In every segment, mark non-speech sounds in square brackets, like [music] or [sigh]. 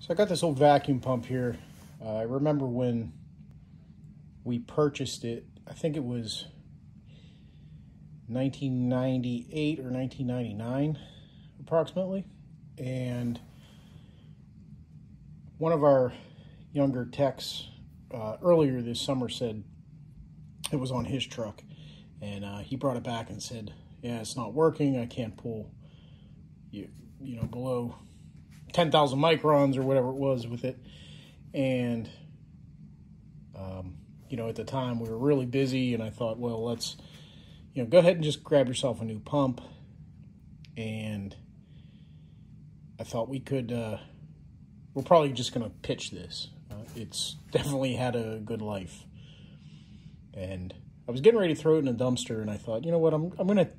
So I got this old vacuum pump here. Uh, I remember when we purchased it, I think it was 1998 or 1999 approximately. And one of our younger techs uh, earlier this summer said it was on his truck. And uh, he brought it back and said, yeah, it's not working. I can't pull, you, you know, below 10,000 microns or whatever it was with it. And, um, you know, at the time we were really busy and I thought, well, let's, you know, go ahead and just grab yourself a new pump. And I thought we could, uh, we're probably just going to pitch this. Uh, it's definitely had a good life. And I was getting ready to throw it in a dumpster and I thought, you know what, I'm, I'm going to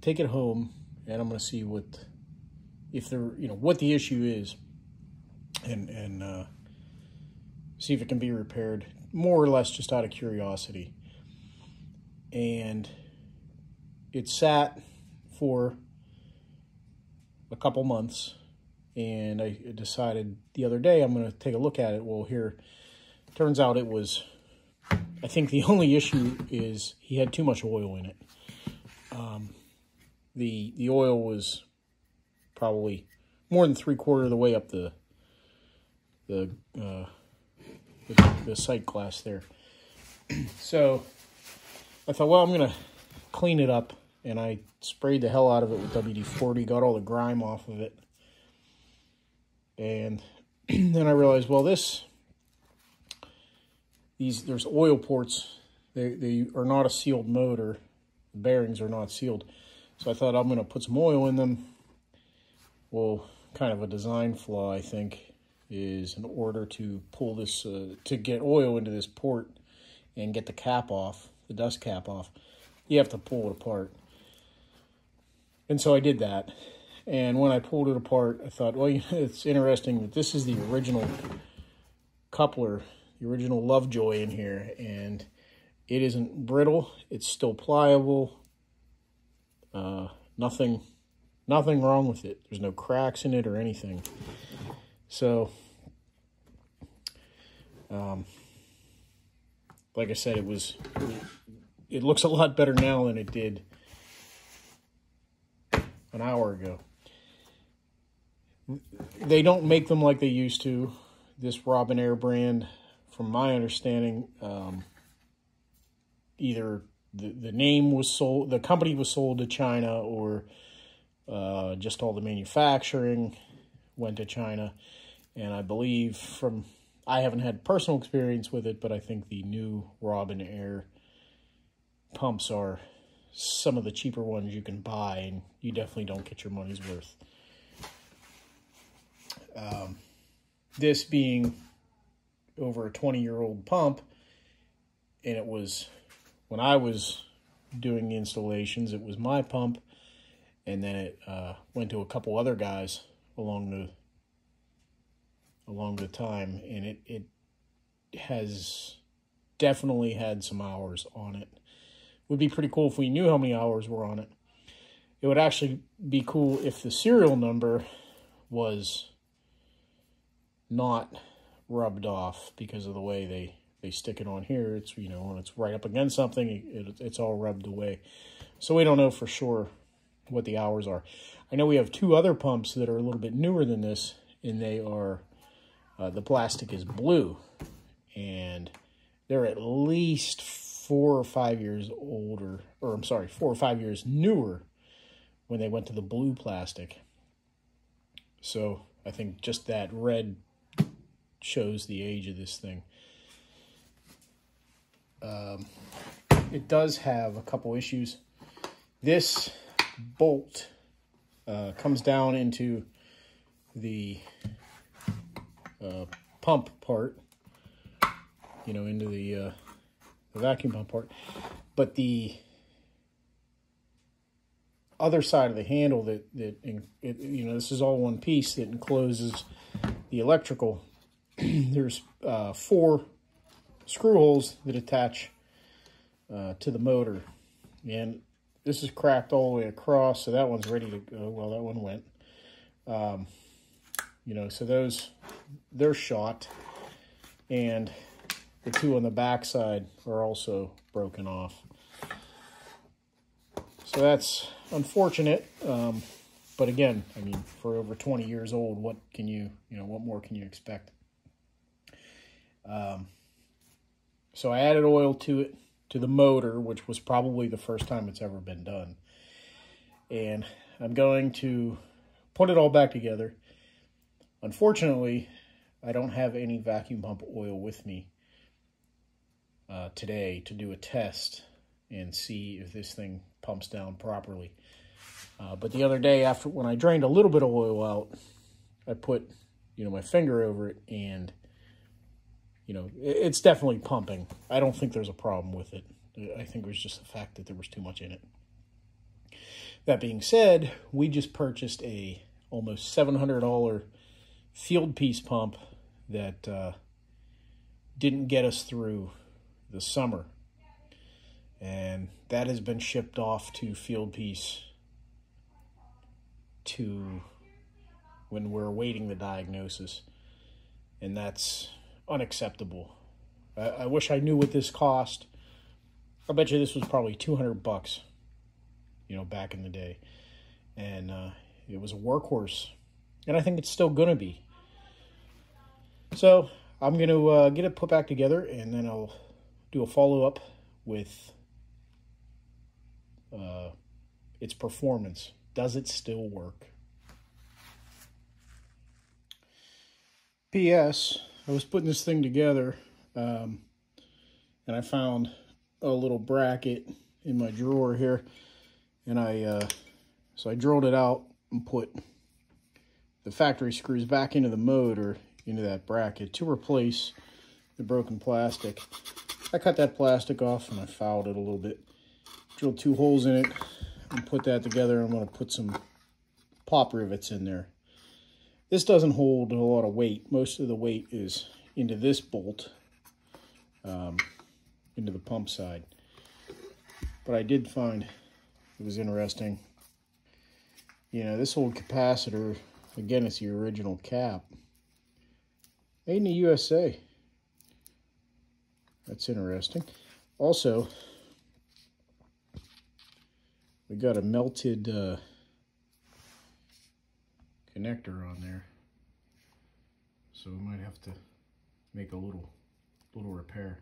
take it home and I'm going to see what if there, you know, what the issue is, and and uh, see if it can be repaired, more or less just out of curiosity. And it sat for a couple months, and I decided the other day I'm going to take a look at it. Well, here, turns out it was. I think the [laughs] only issue is he had too much oil in it. Um, the the oil was probably more than three quarter of the way up the the uh, the, the sight glass there. [clears throat] so I thought, well, I'm gonna clean it up, and I sprayed the hell out of it with WD-40, got all the grime off of it, and [clears throat] then I realized, well, this these there's oil ports. They they are not a sealed motor. The bearings are not sealed. So I thought I'm gonna put some oil in them well, kind of a design flaw, I think, is in order to pull this, uh, to get oil into this port and get the cap off, the dust cap off, you have to pull it apart. And so I did that. And when I pulled it apart, I thought, well, [laughs] it's interesting that this is the original coupler, the original Lovejoy in here. And it isn't brittle. It's still pliable. Uh, nothing Nothing wrong with it. There's no cracks in it or anything. So, um, like I said, it was, it looks a lot better now than it did an hour ago. They don't make them like they used to. This Robinair brand, from my understanding, um, either the, the name was sold, the company was sold to China or uh, just all the manufacturing went to China. And I believe from, I haven't had personal experience with it, but I think the new Robinair pumps are some of the cheaper ones you can buy, and you definitely don't get your money's worth. Um, this being over a 20 year old pump, and it was when I was doing installations, it was my pump and then it uh, went to a couple other guys along the along the time, and it it has definitely had some hours on it. Would be pretty cool if we knew how many hours were on it. It would actually be cool if the serial number was not rubbed off because of the way they they stick it on here. It's you know when it's right up against something, it, it's all rubbed away. So we don't know for sure what the hours are. I know we have two other pumps that are a little bit newer than this, and they are, uh, the plastic is blue, and they're at least four or five years older, or I'm sorry, four or five years newer when they went to the blue plastic. So I think just that red shows the age of this thing. Um, it does have a couple issues. This bolt uh, comes down into the uh, pump part, you know, into the, uh, the vacuum pump part. But the other side of the handle that, that it, you know, this is all one piece that encloses the electrical. [clears throat] There's uh, four screw holes that attach uh, to the motor. And this is cracked all the way across, so that one's ready to go. Well, that one went. Um, you know, so those they're shot. And the two on the backside are also broken off. So that's unfortunate. Um, but again, I mean, for over 20 years old, what can you, you know, what more can you expect? Um, so I added oil to it, to the motor, which was probably the first time it's ever been done. And I'm going to put it all back together. Unfortunately, I don't have any vacuum pump oil with me uh, today to do a test and see if this thing pumps down properly. Uh, but the other day, after when I drained a little bit of oil out, I put, you know, my finger over it, and you know, it's definitely pumping. I don't think there's a problem with it. I think it was just the fact that there was too much in it. That being said, we just purchased a almost seven hundred dollar Fieldpiece pump that uh, didn't get us through the summer. And that has been shipped off to Fieldpiece to when we're awaiting the diagnosis. And that's unacceptable. I, I wish I knew what this cost. I bet you this was probably 200 bucks, you know, back in the day. And uh, it was a workhorse. And I think it's still going to be. So I'm going to uh, get it put back together and then I'll do a follow up with uh, its performance. Does it still work? P.S. I was putting this thing together um, and I found a little bracket in my drawer here and I uh, so I drilled it out and put the factory screws back into the motor into that bracket to replace the broken plastic. I cut that plastic off and I fouled it a little bit. Drilled two holes in it and put that together. I'm going to put some pop rivets in there. This doesn't hold a lot of weight. Most of the weight is into this bolt, um, into the pump side. But I did find it was interesting. You know, this old capacitor, again, it's the original cap. Made in the USA. That's interesting. Also, we got a melted uh, connector on there. So we might have to make a little little repair.